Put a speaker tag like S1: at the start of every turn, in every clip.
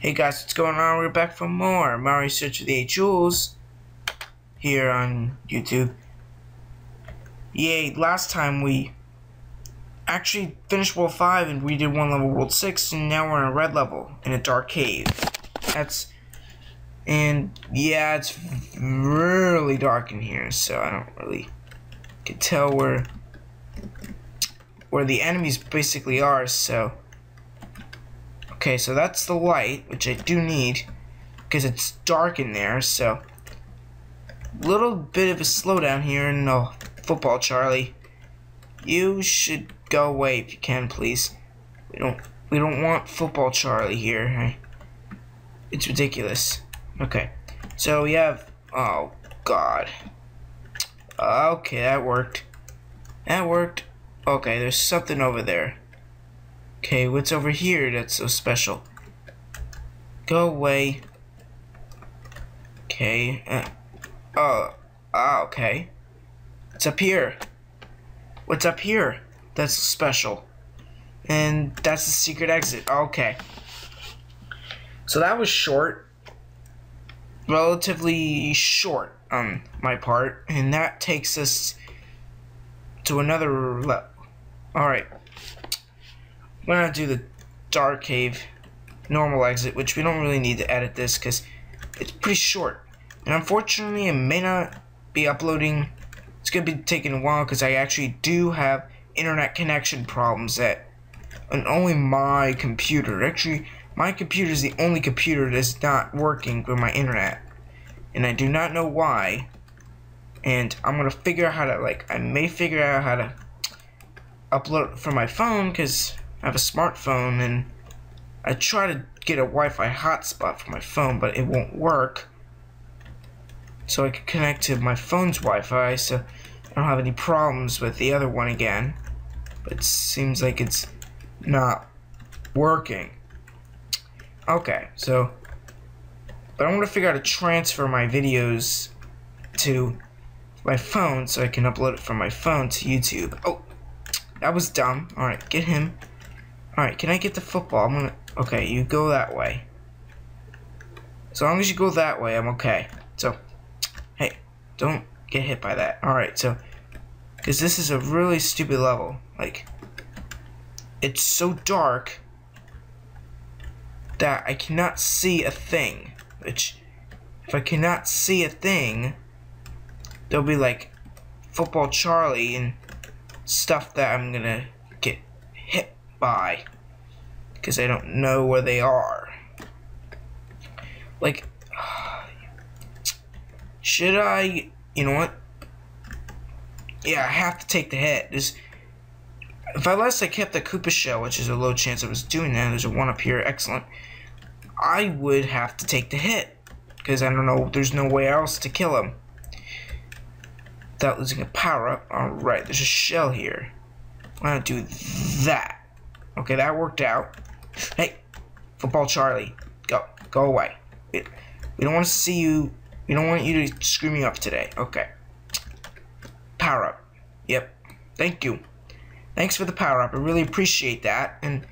S1: Hey guys, what's going on? We're back for more Mario Search of the Eight Jewels here on YouTube. Yay, last time we actually finished World 5 and we did one level World 6 and now we're in a red level in a dark cave. That's and yeah, it's really dark in here, so I don't really can tell where where the enemies basically are, so Okay, so that's the light, which I do need, because it's dark in there, so... Little bit of a slowdown here, and no, football, Charlie. You should go away if you can, please. We don't, we don't want football, Charlie, here. It's ridiculous. Okay, so we have, oh, God. Okay, that worked. That worked. Okay, there's something over there. Okay, what's over here that's so special? Go away. Okay. Uh, oh. Ah, okay. What's up here? What's up here? That's special. And that's the secret exit. Okay. So that was short. Relatively short on my part. And that takes us to another level. Alright. We're gonna do the dark cave normal exit, which we don't really need to edit this because it's pretty short. And unfortunately, it may not be uploading. It's gonna be taking a while because I actually do have internet connection problems that on only my computer. Actually, my computer is the only computer that's not working with my internet, and I do not know why. And I'm gonna figure out how to like. I may figure out how to upload from my phone because I have a smartphone and I try to get a Wi-Fi hotspot for my phone, but it won't work. So I can connect to my phone's Wi-Fi, so I don't have any problems with the other one again. But it seems like it's not working. Okay, so but I want to figure out how to transfer my videos to my phone so I can upload it from my phone to YouTube. Oh, that was dumb. Alright, get him. Alright, can I get the football? I'm gonna... Okay, you go that way. As long as you go that way, I'm okay. So, hey, don't get hit by that. Alright, so... Because this is a really stupid level. Like, it's so dark that I cannot see a thing. Which, if I cannot see a thing, there'll be like Football Charlie and stuff that I'm gonna get hit by because I don't know where they are. Like, should I, you know what? Yeah, I have to take the hit. There's, if I less I kept the Koopa shell, which is a low chance I was doing that, there's a one up here, excellent. I would have to take the hit because I don't know, there's no way else to kill him without losing a power up. Alright, there's a shell here. I'm gonna do that. Okay, that worked out. Hey, football Charlie, go, go away. We, don't want to see you. We don't want you to screw me up today. Okay. Power up. Yep. Thank you. Thanks for the power up. I really appreciate that. And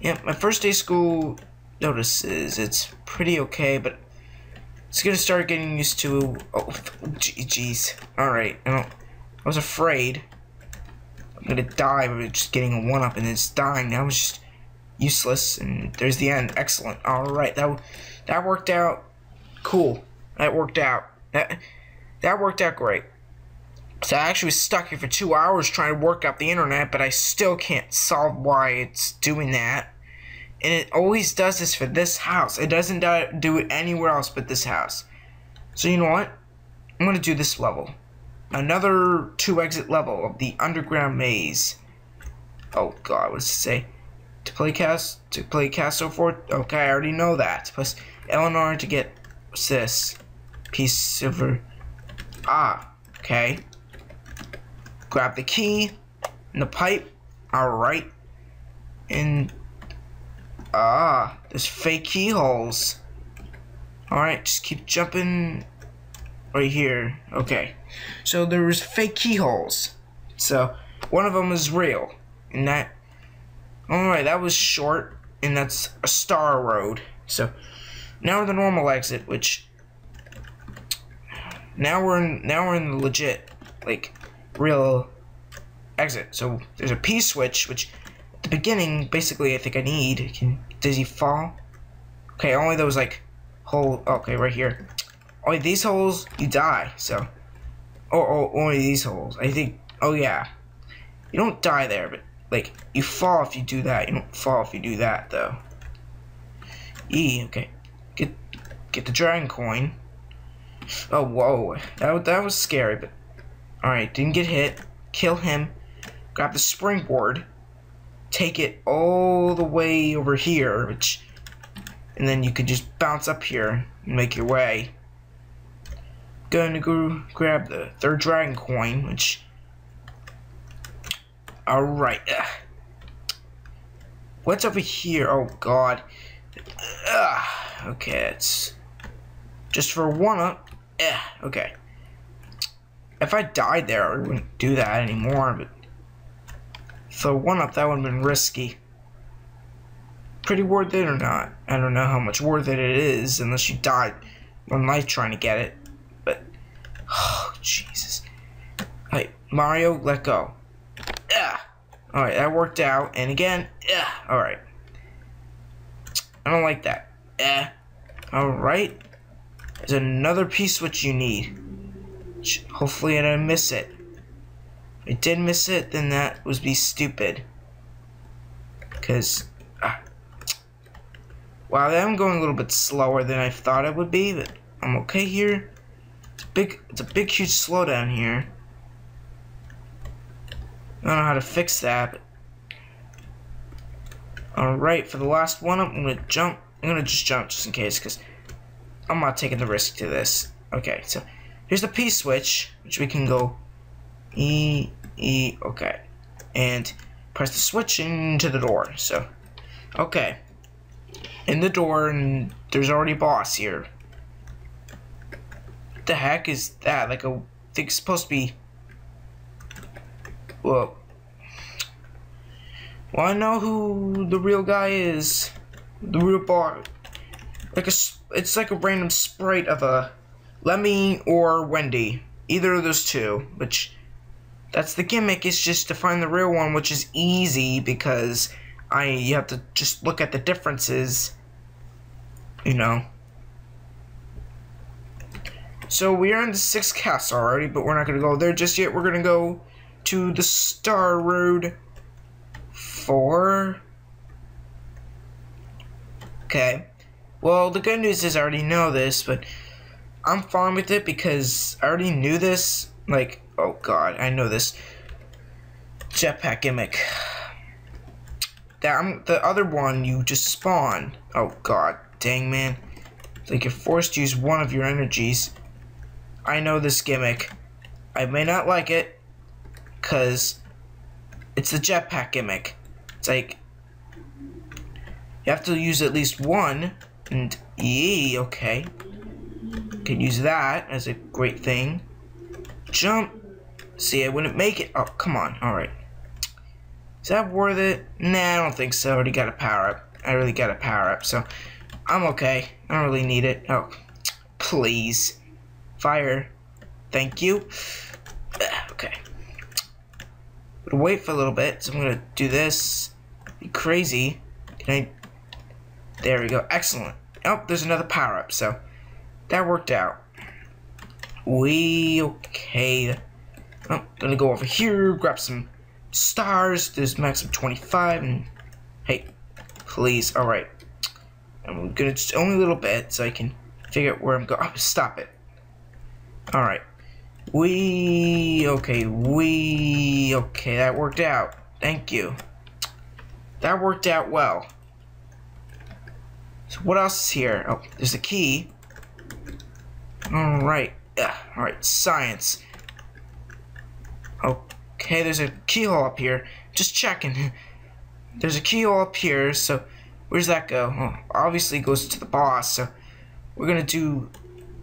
S1: yeah, my first day school notices it's pretty okay, but it's gonna start getting used to. Oh, jeez. All right. I. I was afraid. I'm gonna die by just getting a one up and it's dying. That was just useless. And there's the end. Excellent. All right. That that worked out. Cool. That worked out. That that worked out great. So I actually was stuck here for two hours trying to work out the internet, but I still can't solve why it's doing that. And it always does this for this house. It doesn't do it anywhere else but this house. So you know what? I'm going to do this level another two exit level of the underground maze. Oh god, what does it say? To play cast to play Castle Fort. Okay, I already know that. Plus Eleanor to get what's this? Piece silver. Ah, okay. Grab the key and the pipe. Alright. And ah, there's fake keyholes. Alright, just keep jumping right here. Okay. So there was fake keyholes. So one of them was real. And that alright, that was short and that's a star road. So now the normal exit, which now we're in now we're in the legit, like real exit. So there's a P switch, which at the beginning, basically, I think I need. Can does he fall? Okay, only those like hole. Okay, right here. Only these holes, you die. So, oh, oh, only these holes. I think. Oh yeah, you don't die there, but like you fall if you do that. You don't fall if you do that though. E. Okay, get get the dragon coin. Oh whoa, that that was scary, but all right, didn't get hit. Kill him. Grab the springboard. Take it all the way over here, which, and then you could just bounce up here and make your way. Going to go grab the third dragon coin, which. All right. Uh. What's over here? Oh God. Ugh. Okay, it's just for one up. Yeah, okay. If I died there, I wouldn't do that anymore, but for one up, that would have been risky. Pretty worth it or not? I don't know how much worth it it is, unless you died one life trying to get it. Oh, Jesus. Hey, Mario, let go. Yeah. Alright, that worked out. And again, yeah. Alright. I don't like that. Yeah. Alright. There's another piece which you need. Hopefully I didn't miss it. If I did miss it, then that would be stupid. Because, ah. wow, I'm going a little bit slower than I thought it would be, but I'm okay here. It's a big, it's a big, huge slowdown here. I don't know how to fix that, Alright, for the last one, I'm gonna jump. I'm gonna just jump just in case, because I'm not taking the risk to this. Okay, so here's the P switch, which we can go E, E, okay. And press the switch into the door, so, okay. In the door, and there's already boss here. The heck is that? Like a think it's supposed to be, well, well, I know who the real guy is. The real boss. Like a, it's like a random sprite of a Lemmy or Wendy. Either of those two, which that's the gimmick It's just to find the real one, which is easy because I you have to just look at the differences. You know. So we are in the sixth castle already, but we're not gonna go there just yet. We're gonna go to the Star Road four. Okay. Well, the good news is I already know this, but I'm fine with it because I already knew this. Like, oh god, I know this. Jetpack gimmick. That the other one you just spawn. Oh god, dang man. Like you're forced to use one of your energies. I know this gimmick. I may not like it, cause it's the jetpack gimmick. It's like you have to use at least one, and yee, okay. Can use that as a great thing. Jump. See, I wouldn't make it. Oh, come on. All right. Is that worth it? Nah, I don't think so. I already got a power up. I really got a power up, so I'm okay. I don't really need it. Oh, please. Fire. Thank you. Okay. Gonna wait for a little bit, so I'm gonna do this. Be crazy. Can I? There we go. Excellent. Oh, there's another power up, so that worked out. We okay. I'm gonna go over here, grab some stars. There's maximum 25, and hey, please. All right. I'm gonna just only a little bit so I can figure out where I'm going. Oh, stop it. All right. We okay. We okay. That worked out. Thank you. That worked out well. So what else is here? Oh, there's a key. Alright. Yeah, alright, science. Okay, there's a keyhole up here. Just checking. There's a keyhole up here, so where's that go? Oh, obviously goes to the boss, so we're gonna do...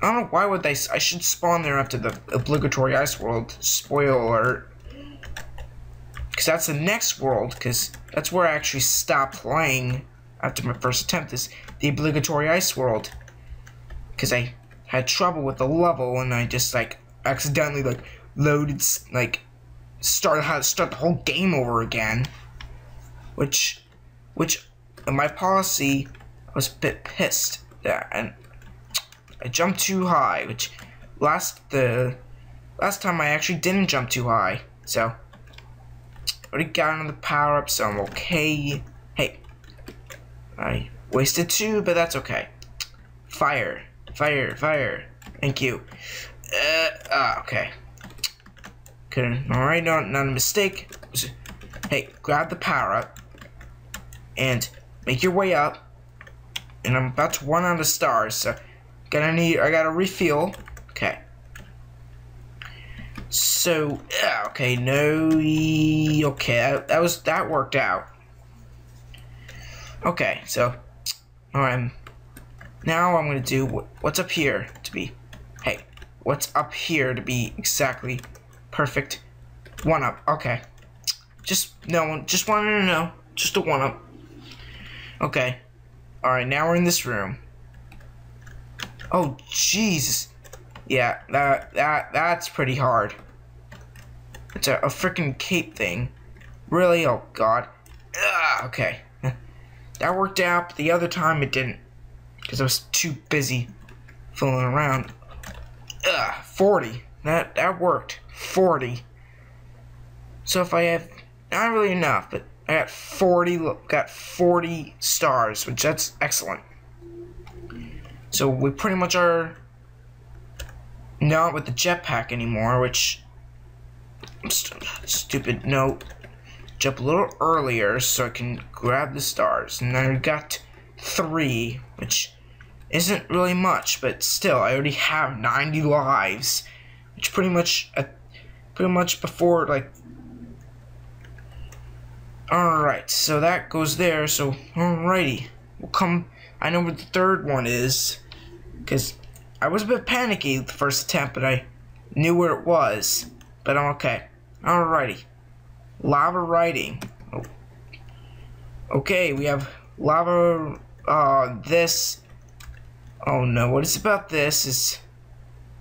S1: I don't know, why would they... I should spawn there after the obligatory ice world. Spoiler alert. Because that's the next world, because that's where I actually stopped playing after my first attempt is the obligatory ice world. Because I had trouble with the level and I just like accidentally like loaded like started how to start the whole game over again. Which which in my policy I was a bit pissed that and I jumped too high, which last the last time I actually didn't jump too high. So already got another power up, so I'm okay. Hey, I wasted two, but that's okay. Fire, fire, fire. Thank you. Uh, ah, okay. Couldn't. All right, not not a mistake. Hey, grab the power up and make your way up. And I'm about to run out of stars, so gonna need. I gotta refuel. Okay. So, okay, no, okay, that was, that worked out. Okay, so, alright, now I'm gonna do what, what's up here to be, hey, what's up here to be exactly perfect one up, okay. Just, no, just wanted to know, just a one up. Okay, alright, now we're in this room. Oh, Jesus. Yeah, that that that's pretty hard. It's a, a freaking cape thing. Really? Oh god. Ugh, okay. That worked out, but the other time it didn't. Because I was too busy fooling around. Ugh, 40. That that worked. 40. So if I have not really enough, but I got 40 got 40 stars, which that's excellent. So we pretty much are not with the jetpack anymore, which st stupid no jump a little earlier so I can grab the stars. And I got three which isn't really much but still I already have 90 lives which pretty much uh, pretty much before like alright so that goes there so alrighty we'll come I know what the third one is because I was a bit panicky the first attempt, but I knew where it was. But I'm okay. Alrighty. Lava writing. Oh. Okay, we have lava, uh, this. Oh no, what is about this is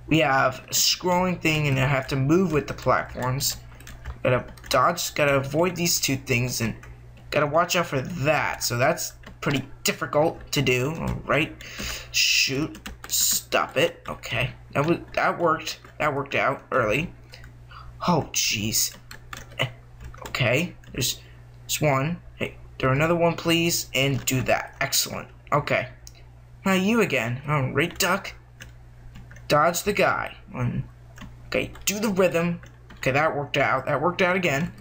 S1: we have a scrolling thing and I have to move with the platforms. Gotta dodge, gotta avoid these two things and gotta watch out for that. So that's pretty difficult to do. right? Shoot. Stop it. Okay. That was that worked. That worked out early. Oh jeez. Eh. Okay. There's there's one. Hey, throw another one please and do that. Excellent. Okay. Now you again. Alright, duck. Dodge the guy. Okay, do the rhythm. Okay, that worked out. That worked out again.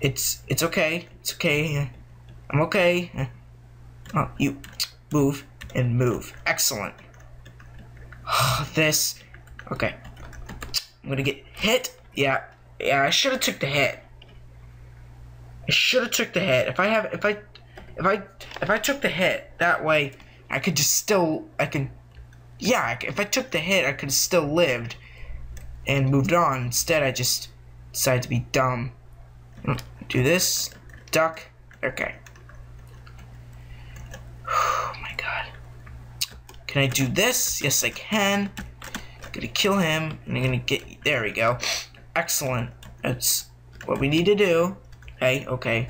S1: It's it's okay. It's okay. I'm okay. Oh, you move and move. Excellent. this. Okay. I'm gonna get hit. Yeah. Yeah, I should have took the hit. I should have took the hit. If I have, if I, if I, if I took the hit, that way I could just still, I can, yeah, if I took the hit, I could still lived and moved on. Instead, I just decided to be dumb. Hmm, do this, duck, okay. Can I do this? Yes, I can. Gonna kill him, and I'm gonna get... There we go. Excellent. That's what we need to do. Okay, okay.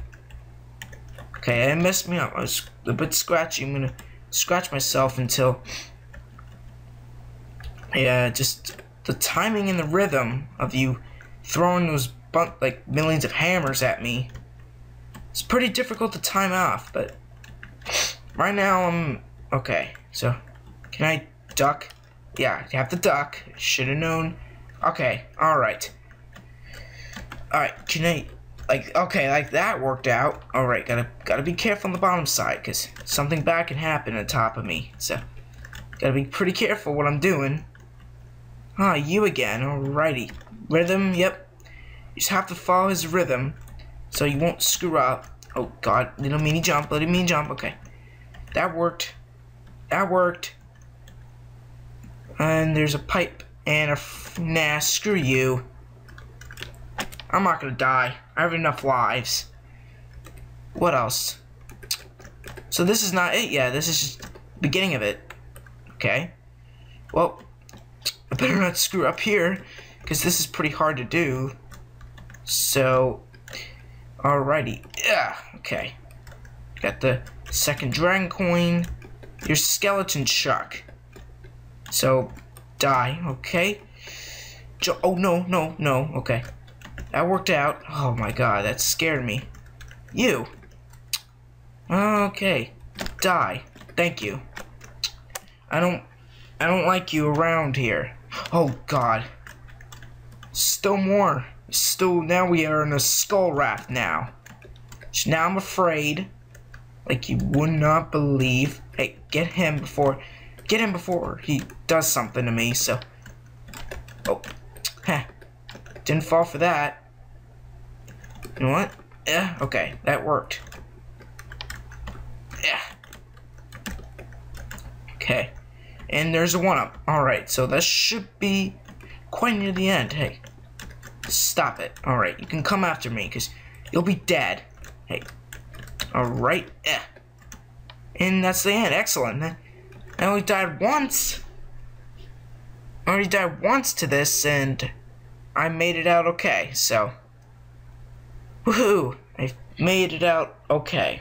S1: Okay, I messed me up. I was a bit scratchy. I'm gonna scratch myself until... Yeah, just the timing and the rhythm of you throwing those like millions of hammers at me. It's pretty difficult to time off, but right now I'm okay. So can I duck? Yeah, you have to duck. Should have known. Okay, alright. Alright, can I... Like, okay, like that worked out. Alright, gotta gotta be careful on the bottom side, because something bad can happen on top of me. So, gotta be pretty careful what I'm doing. Ah, you again. Alrighty. Rhythm, yep. You just have to follow his rhythm, so you won't screw up. Oh, God. Little mini jump, little mini jump. Okay. That worked. That worked. And there's a pipe and a nah, screw you. I'm not gonna die. I have enough lives. What else? So this is not it yet. This is just beginning of it. Okay. Well, I better not screw up here, because this is pretty hard to do. So, alrighty. Yeah, okay. Got the second dragon coin. Your skeleton chuck. So, die, okay. Jo oh, no, no, no, okay. That worked out. Oh my god, that scared me. You. Okay. Die. Thank you. I don't I don't like you around here. Oh god. Still more. Still now we are in a skull raft now. Now I'm afraid. Like you would not believe. Hey, get him before get him before he does something to me, so Oh. Heh. Didn't fall for that. You know what? Yeah, okay, that worked. Yeah. Okay. And there's a one-up. Alright, so that should be quite near the end. Hey, stop it. Alright, you can come after me, because you'll be dead. Hey. Alright, yeah. And that's the end. Excellent. I only died once. I only died once to this, and I made it out okay, so... Woohoo! I made it out okay.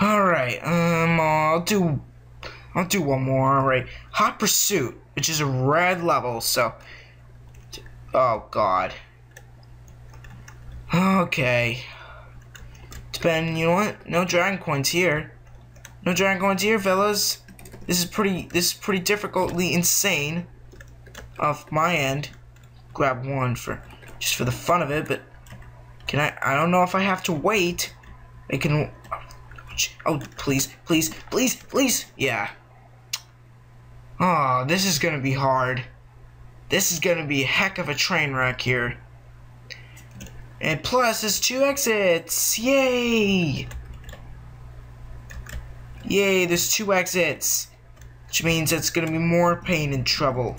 S1: Alright, um, I'll do... I'll do one more, alright. Hot Pursuit, which is a red level, so... Oh, God. Okay. Depend, you know what? No dragon coins here. No dragon coins here, fellas. This is pretty, this is pretty difficultly insane. Off my end. Grab one for, just for the fun of it, but... Can I, I don't know if I have to wait. I can, Oh, oh, oh please, please, please, please. Yeah. Oh, this is gonna be hard. This is gonna be a heck of a train wreck here. And plus, there's two exits. Yay! Yay, there's two exits. Which means it's gonna be more pain and trouble.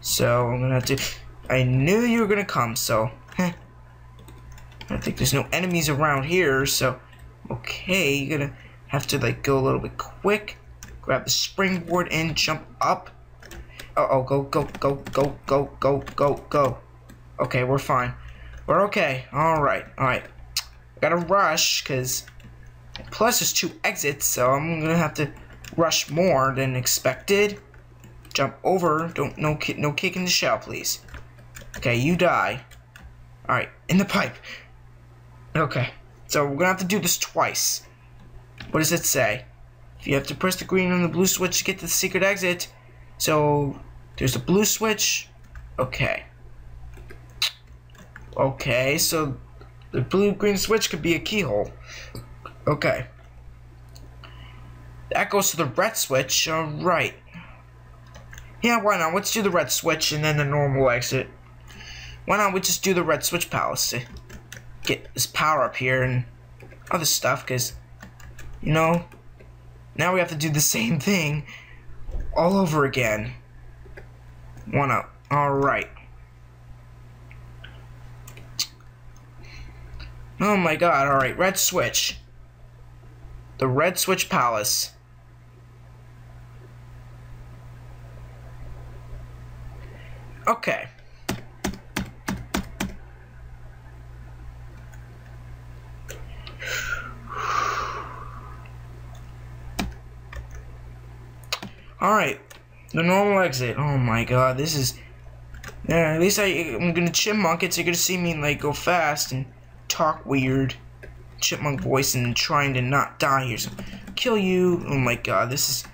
S1: So, I'm gonna have to... I knew you were gonna come, so... Heh. I think there's no enemies around here, so... Okay, you're gonna have to like go a little bit quick. Grab the springboard and jump up. Uh oh, go, go, go, go, go, go, go, go. Okay, we're fine. We're okay. Alright, alright. Gotta rush, because plus there's two exits, so I'm gonna have to rush more than expected. Jump over. Don't no kick no kick in the shell, please. Okay, you die. Alright, in the pipe. Okay. So we're gonna have to do this twice. What does it say? You have to press the green and the blue switch to get to the secret exit. So there's a blue switch. Okay. Okay, so the blue green switch could be a keyhole. Okay. That goes to the red switch. Alright. Yeah, why not? Let's do the red switch and then the normal exit. Why not we just do the red switch palace? get this power up here and other stuff because, you know, now we have to do the same thing all over again. One up. Alright. Oh my god, alright, red switch. The red switch palace. Okay. Alright. The normal exit. Oh my god, this is... Yeah, at least I, I'm gonna chipmunk it so you're gonna see me like go fast and talk weird. Chipmunk voice and trying to not die here. Kill you. Oh my god, this is...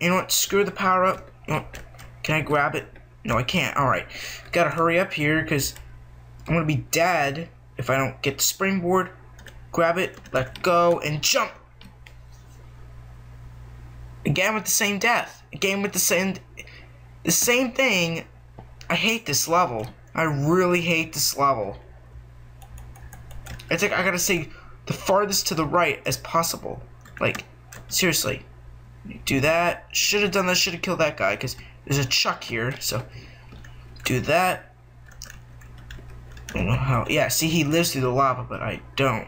S1: You know what? Screw the power up. You know Can I grab it? No, I can't. Alright. Gotta hurry up here because I'm gonna be dead if I don't get the springboard. Grab it, let go, and jump. Again with the same death. Again with the same... The same thing. I hate this level. I really hate this level. It's like I gotta say the farthest to the right as possible. Like, seriously. Do that. Should have done that. Should have killed that guy. Because there's a chuck here. So, do that. I don't know how. Yeah, see, he lives through the lava, but I don't.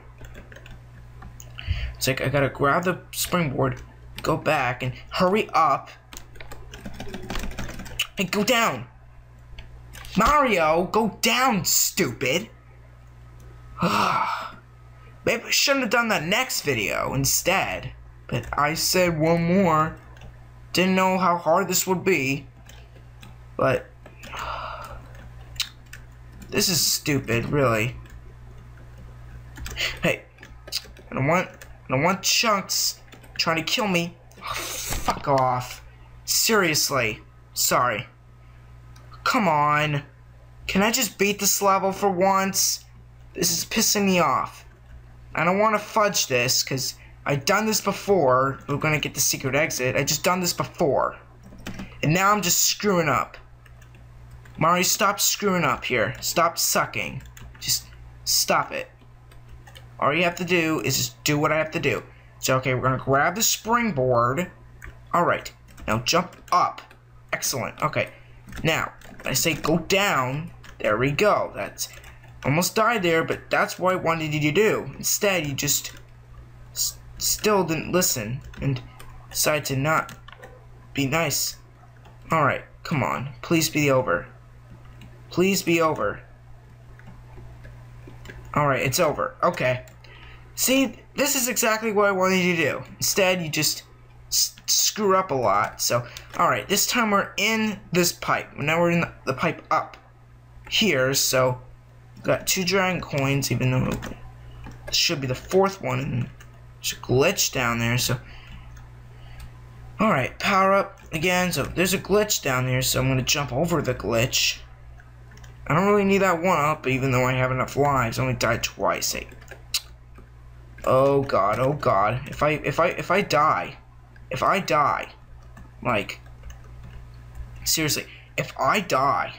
S1: It's like I gotta grab the springboard, go back, and hurry up. and go down! Mario, go down, stupid! Maybe I shouldn't have done that next video instead. But I said one more. Didn't know how hard this would be. But... This is stupid, really. Hey, I don't want, I don't want chunks trying to kill me. Oh, fuck off. Seriously. Sorry. Come on. Can I just beat this level for once? This is pissing me off. I don't want to fudge this, because I've done this before. We're going to get the secret exit. I just done this before. And now I'm just screwing up. Mario, stop screwing up here. Stop sucking. Just stop it. All you have to do is just do what I have to do. So, okay, we're going to grab the springboard. All right. Now jump up. Excellent. Okay. Now, I say go down. There we go. That's almost died there, but that's what I wanted you to do. Instead, you just still didn't listen and decided to not be nice. Alright, come on. Please be over. Please be over. Alright, it's over. Okay. See, this is exactly what I wanted you to do. Instead, you just screw up a lot. So, alright, this time we're in this pipe. Now we're in the, the pipe up here, so got two dragon coins, even though this should be the fourth one. There's a glitch down there, so... Alright, power up again. So there's a glitch down there, so I'm going to jump over the glitch. I don't really need that one up, even though I have enough lives. I only died twice. Hey. Oh god, oh god. If I if I if I die, if I die, like seriously, if I die,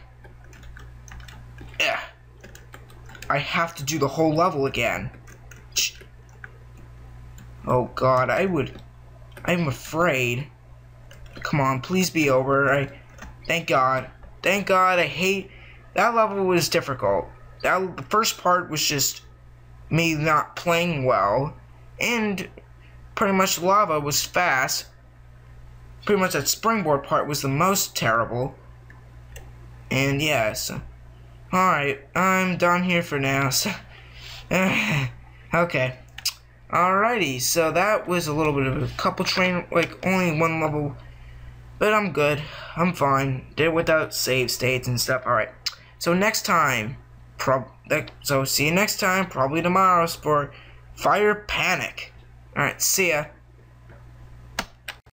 S1: yeah, I have to do the whole level again. Oh god, I would I'm afraid. Come on, please be over. I thank God. Thank God. I hate that level was difficult. That the first part was just me not playing well, and pretty much lava was fast. Pretty much that springboard part was the most terrible. And yeah, so alright, I'm done here for now. So okay. Alrighty, so that was a little bit of a couple train, like only one level, but I'm good. I'm fine. Did it without save states and stuff. Alright, so next time, prob so see you next time, probably tomorrow for Fire Panic. Alright, see ya.